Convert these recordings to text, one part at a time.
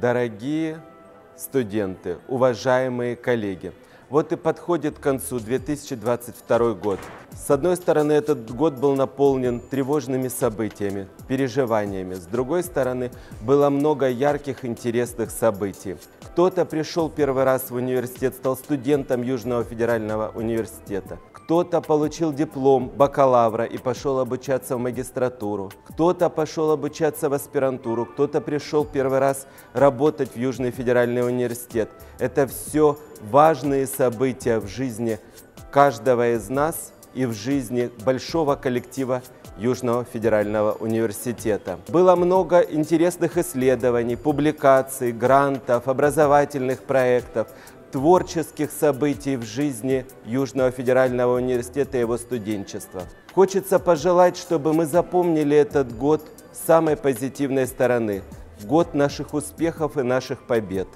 Дорогие студенты, уважаемые коллеги, вот и подходит к концу 2022 год. С одной стороны, этот год был наполнен тревожными событиями, переживаниями. С другой стороны, было много ярких, интересных событий. Кто-то пришел первый раз в университет, стал студентом Южного федерального университета. Кто-то получил диплом бакалавра и пошел обучаться в магистратуру. Кто-то пошел обучаться в аспирантуру. Кто-то пришел первый раз работать в Южный федеральный университет. Это все важные события в жизни каждого из нас и в жизни большого коллектива Южного федерального университета. Было много интересных исследований, публикаций, грантов, образовательных проектов, творческих событий в жизни Южного федерального университета и его студенчества. Хочется пожелать, чтобы мы запомнили этот год с самой позитивной стороны. Год наших успехов и наших побед.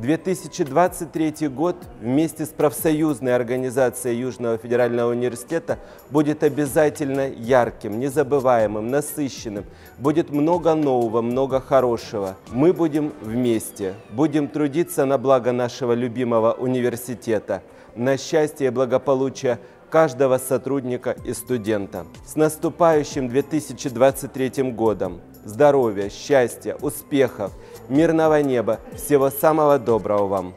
2023 год вместе с профсоюзной организацией Южного федерального университета будет обязательно ярким, незабываемым, насыщенным. Будет много нового, много хорошего. Мы будем вместе, будем трудиться на благо нашего любимого университета, на счастье и благополучие каждого сотрудника и студента. С наступающим 2023 годом! Здоровья, счастья, успехов, мирного неба, всего самого доброго вам!